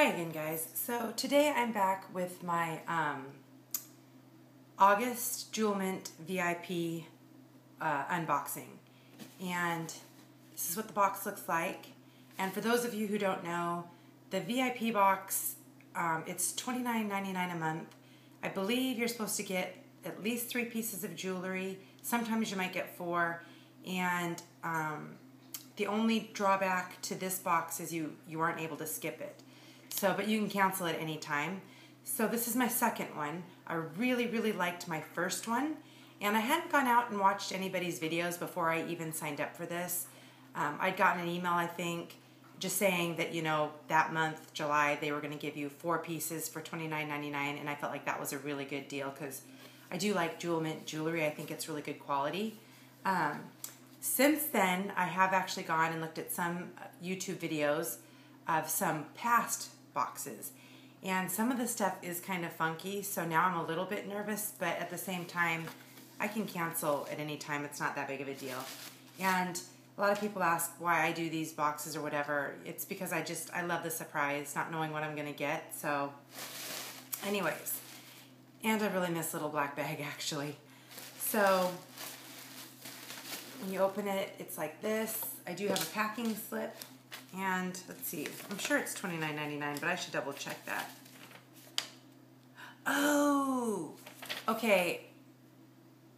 Hi again, guys. So today I'm back with my um, August Jewelmint VIP uh, unboxing. And this is what the box looks like. And for those of you who don't know, the VIP box, um, it's $29.99 a month. I believe you're supposed to get at least three pieces of jewelry. Sometimes you might get four. And um, the only drawback to this box is you, you aren't able to skip it. So, but you can cancel it anytime. So this is my second one. I really, really liked my first one. And I hadn't gone out and watched anybody's videos before I even signed up for this. Um, I'd gotten an email, I think, just saying that, you know, that month, July, they were going to give you four pieces for $29.99. And I felt like that was a really good deal because I do like Jewelmint jewelry. I think it's really good quality. Um, since then, I have actually gone and looked at some YouTube videos of some past boxes. And some of the stuff is kind of funky, so now I'm a little bit nervous, but at the same time, I can cancel at any time. It's not that big of a deal. And a lot of people ask why I do these boxes or whatever. It's because I just, I love the surprise, not knowing what I'm going to get. So, anyways. And I really miss Little Black Bag, actually. So, when you open it, it's like this. I do have a packing slip. And let's see, I'm sure it's $29.99, but I should double check that. Oh, okay.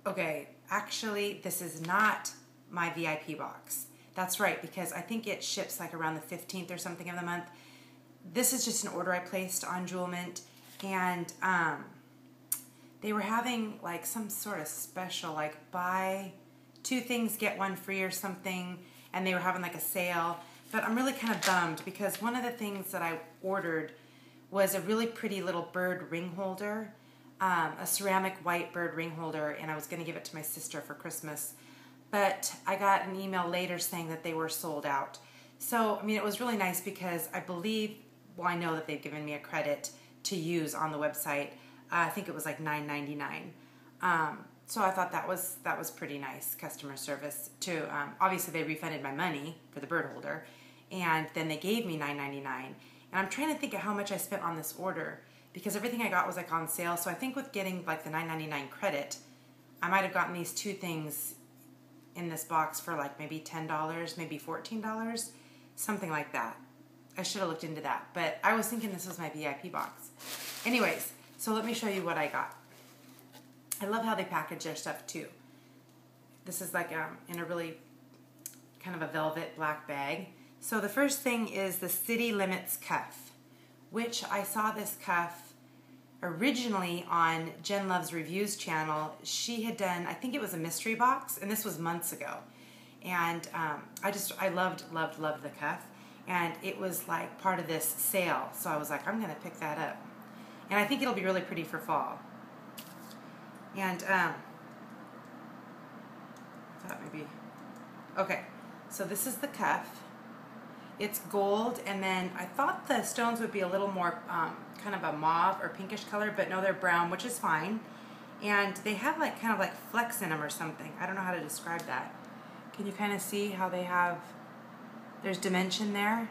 Okay, actually, this is not my VIP box. That's right, because I think it ships like around the 15th or something of the month. This is just an order I placed on Jewelmint, and um, they were having like some sort of special, like buy two things, get one free or something, and they were having like a sale but I'm really kind of bummed because one of the things that I ordered was a really pretty little bird ring holder, um, a ceramic white bird ring holder, and I was going to give it to my sister for Christmas. But I got an email later saying that they were sold out. So, I mean, it was really nice because I believe, well, I know that they've given me a credit to use on the website. Uh, I think it was like $9.99. Um, so I thought that was that was pretty nice customer service. too. um, obviously they refunded my money for the bird holder, and then they gave me $9.99. And I'm trying to think of how much I spent on this order because everything I got was like on sale. So I think with getting like the $9.99 credit, I might have gotten these two things in this box for like maybe $10, maybe $14, something like that. I should have looked into that, but I was thinking this was my VIP box. Anyways, so let me show you what I got. I love how they package their stuff too. This is like um, in a really kind of a velvet black bag. So the first thing is the City Limits cuff, which I saw this cuff originally on Jen Loves Reviews channel. She had done, I think it was a mystery box, and this was months ago. And um, I just, I loved, loved, loved the cuff. And it was like part of this sale. So I was like, I'm going to pick that up. And I think it'll be really pretty for fall. And um, I thought maybe, okay, so this is the cuff. It's gold, and then I thought the stones would be a little more um, kind of a mauve or pinkish color, but no, they're brown, which is fine. And they have like kind of like flecks in them or something. I don't know how to describe that. Can you kind of see how they have, there's dimension there?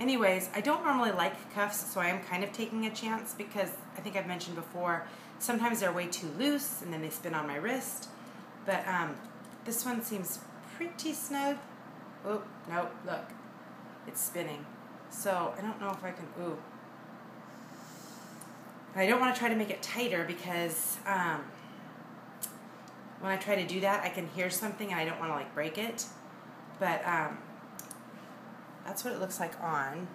Anyways, I don't normally like cuffs, so I am kind of taking a chance because I think I've mentioned before, sometimes they're way too loose and then they spin on my wrist. But um, this one seems pretty snug. Oh, no, look. It's spinning. So I don't know if I can, ooh. I don't want to try to make it tighter because um, when I try to do that, I can hear something and I don't want to like break it. But um, that's what it looks like on.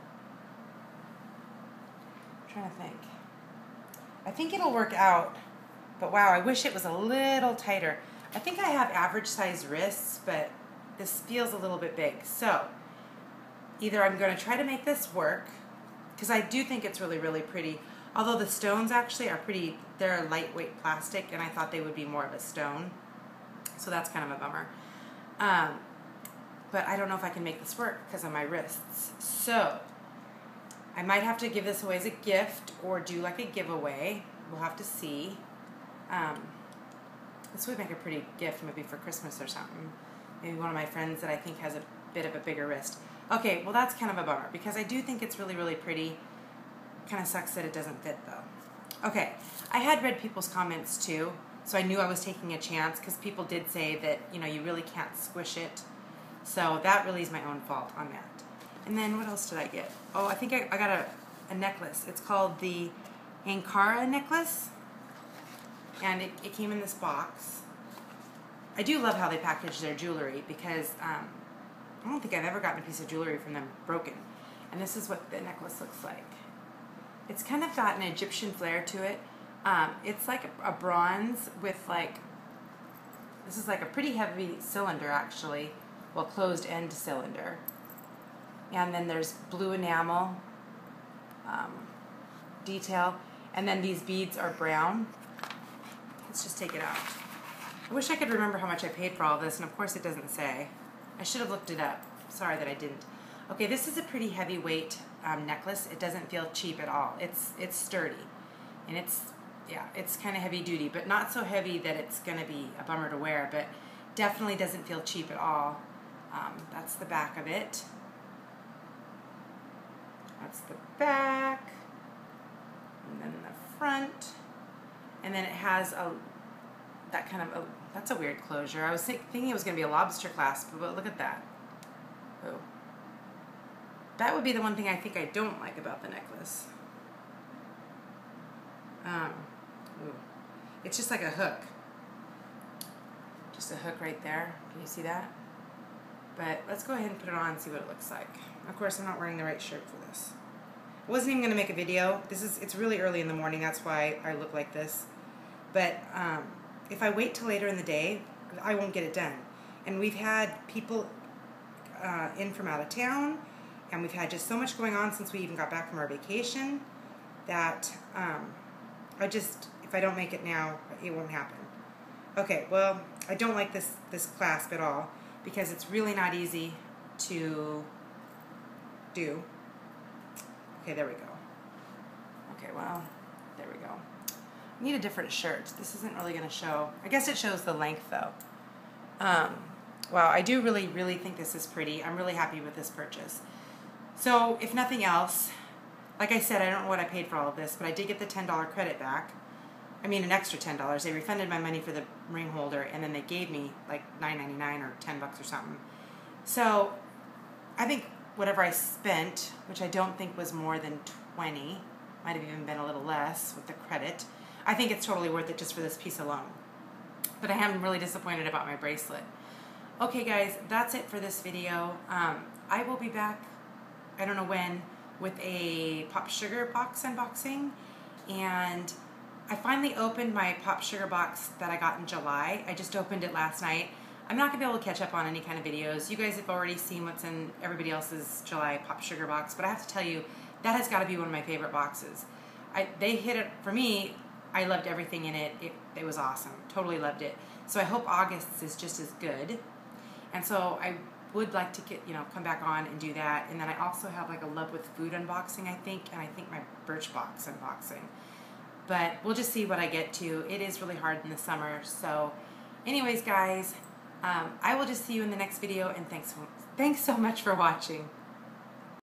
I'm trying to think. I think it'll work out, but wow, I wish it was a little tighter. I think I have average size wrists, but this feels a little bit big. So either I'm going to try to make this work because I do think it's really, really pretty. Although the stones actually are pretty, they're lightweight plastic and I thought they would be more of a stone. So that's kind of a bummer. Um, but I don't know if I can make this work because of my wrists. So I might have to give this away as a gift or do like a giveaway. We'll have to see. Um, this would make a pretty gift maybe for Christmas or something maybe one of my friends that I think has a bit of a bigger wrist. Okay, well that's kind of a bummer because I do think it's really, really pretty. Kind of sucks that it doesn't fit though. Okay, I had read people's comments too, so I knew I was taking a chance because people did say that you know you really can't squish it. So that really is my own fault on that. And then what else did I get? Oh, I think I, I got a, a necklace. It's called the Ankara necklace, and it, it came in this box. I do love how they package their jewelry because um, I don't think I've ever gotten a piece of jewelry from them broken. And this is what the necklace looks like. It's kind of got an Egyptian flair to it. Um, it's like a, bronze with like, this is like a pretty heavy cylinder actually, well closed end cylinder. And then there's blue enamel um, detail. And then these beads are brown. Let's just take it out. I wish I could remember how much I paid for all this, and of course it doesn't say. I should have looked it up. Sorry that I didn't. Okay, this is a pretty heavyweight um, necklace. It doesn't feel cheap at all. It's it's sturdy, and it's yeah, it's kind of heavy duty, but not so heavy that it's gonna be a bummer to wear. But definitely doesn't feel cheap at all. Um, that's the back of it. That's the back, and then the front, and then it has a that kind of a that's a weird closure. I was think, thinking it was going to be a lobster clasp, but look at that. Oh. That would be the one thing I think I don't like about the necklace. Um, ooh. It's just like a hook. Just a hook right there. Can you see that? But let's go ahead and put it on and see what it looks like. Of course, I'm not wearing the right shirt for this. I wasn't even going to make a video. This is It's really early in the morning. That's why I look like this. But um, if I wait till later in the day, I won't get it done. And we've had people uh, in from out of town, and we've had just so much going on since we even got back from our vacation that um, I just, if I don't make it now, it won't happen. Okay, well, I don't like this, this clasp at all because it's really not easy to do. Okay, there we go. Okay, well, there we go. Need a different shirt. This isn't really going to show. I guess it shows the length though. Um, wow, I do really, really think this is pretty. I'm really happy with this purchase. So, if nothing else, like I said, I don't know what I paid for all of this, but I did get the $10 credit back. I mean, an extra $10. They refunded my money for the ring holder, and then they gave me like $9.99 or 10 bucks or something. So, I think whatever I spent, which I don't think was more than 20, might have even been a little less with the credit, I think it's totally worth it just for this piece alone. But I am really disappointed about my bracelet. Okay, guys, that's it for this video. Um, I will be back, I don't know when, with a Pop Sugar box unboxing. And I finally opened my Pop Sugar box that I got in July. I just opened it last night. I'm not to be able to catch up on any kind of videos. You guys have already seen what's in everybody else's July Pop Sugar box, but I have to tell you, that has got to be one of my favorite boxes. I, they hit it, for me, I loved everything in it. It, it was awesome. Totally loved it. So I hope August is just as good. And so I would like to get, you know, come back on and do that. And then I also have like a Love with Food unboxing, I think, and I think my Birchbox unboxing. But we'll just see what I get to. It is really hard in the summer. So, anyways, guys, um, I will just see you in the next video. And thanks, thanks so much for watching.